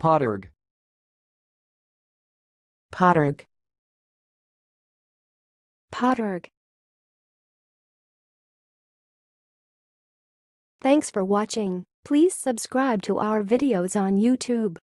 Potterg. Potterg. Potterg. Thanks for watching. Please subscribe to our videos on YouTube.